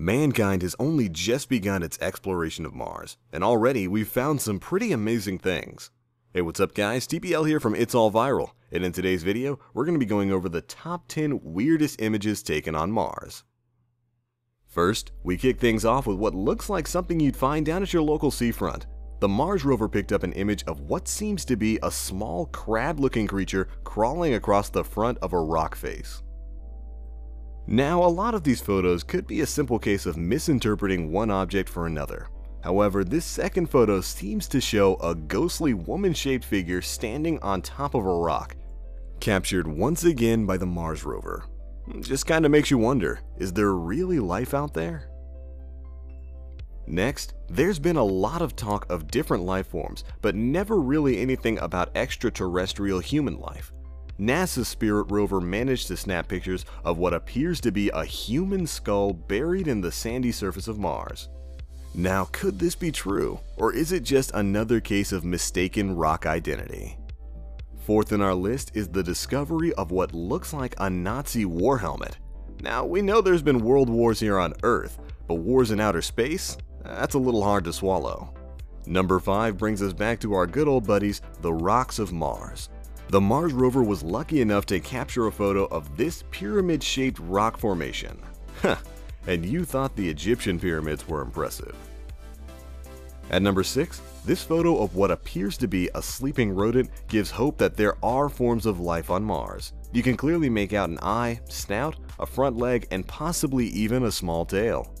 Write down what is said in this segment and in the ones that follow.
Mankind has only just begun its exploration of Mars, and already we've found some pretty amazing things. Hey, what's up guys? TBL here from It's All Viral, and in today's video, we're going to be going over the top 10 weirdest images taken on Mars. First, we kick things off with what looks like something you'd find down at your local seafront. The Mars rover picked up an image of what seems to be a small crab-looking creature crawling across the front of a rock face. Now, a lot of these photos could be a simple case of misinterpreting one object for another. However, this second photo seems to show a ghostly woman-shaped figure standing on top of a rock, captured once again by the Mars rover. Hmm, just kinda makes you wonder, is there really life out there? Next, there's been a lot of talk of different life forms, but never really anything about extraterrestrial human life. NASA's Spirit rover managed to snap pictures of what appears to be a human skull buried in the sandy surface of Mars. Now, could this be true, or is it just another case of mistaken rock identity? Fourth in our list is the discovery of what looks like a Nazi war helmet. Now, we know there's been world wars here on Earth, but wars in outer space? That's a little hard to swallow. Number 5 brings us back to our good old buddies, the rocks of Mars. The Mars rover was lucky enough to capture a photo of this pyramid-shaped rock formation. Huh, and you thought the Egyptian pyramids were impressive. At number 6, this photo of what appears to be a sleeping rodent gives hope that there are forms of life on Mars. You can clearly make out an eye, snout, a front leg, and possibly even a small tail.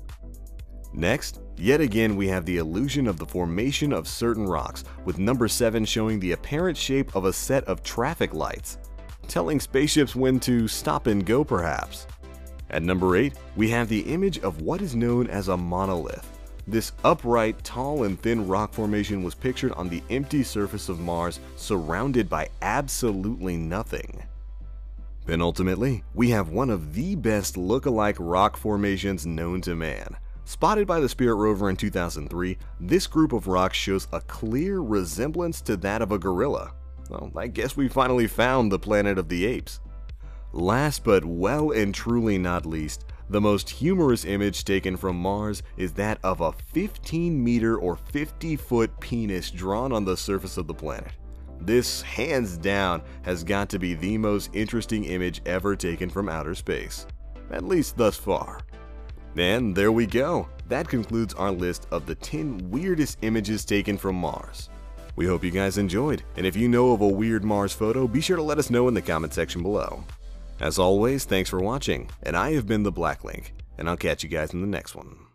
Next, yet again we have the illusion of the formation of certain rocks, with number 7 showing the apparent shape of a set of traffic lights, telling spaceships when to stop and go perhaps. At number 8, we have the image of what is known as a monolith. This upright, tall and thin rock formation was pictured on the empty surface of Mars surrounded by absolutely nothing. Penultimately, we have one of the best look-alike rock formations known to man, Spotted by the Spirit rover in 2003, this group of rocks shows a clear resemblance to that of a gorilla. Well, I guess we finally found the planet of the apes. Last but well and truly not least, the most humorous image taken from Mars is that of a 15 meter or 50 foot penis drawn on the surface of the planet. This, hands down, has got to be the most interesting image ever taken from outer space. At least thus far. And there we go. That concludes our list of the 10 weirdest images taken from Mars. We hope you guys enjoyed, and if you know of a weird Mars photo, be sure to let us know in the comment section below. As always, thanks for watching, and I have been the Black Link, and I'll catch you guys in the next one.